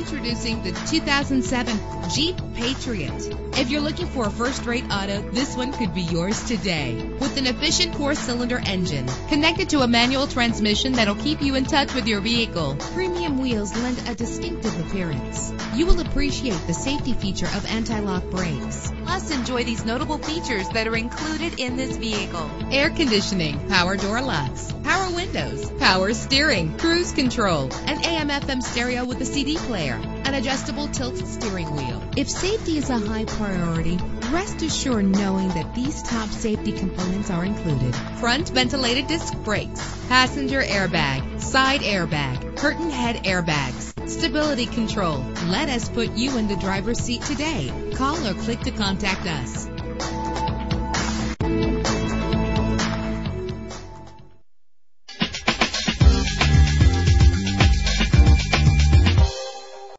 Introducing the 2007 Jeep Patriot. If you're looking for a first-rate auto, this one could be yours today. With an efficient four-cylinder engine connected to a manual transmission that'll keep you in touch with your vehicle. Premium wheels lend a distinctive appearance. You will appreciate the safety feature of anti-lock brakes. Plus, enjoy these notable features that are included in this vehicle. Air conditioning, power door locks, power windows, power steering, cruise control, an AM FM stereo with a CD player, an adjustable tilt steering wheel. If safety is a high priority, rest assured knowing that these top safety components are included. Front ventilated disc brakes, passenger airbag, side airbag, curtain head airbags, stability control. Let us put you in the driver's seat today. Call or click to contact us.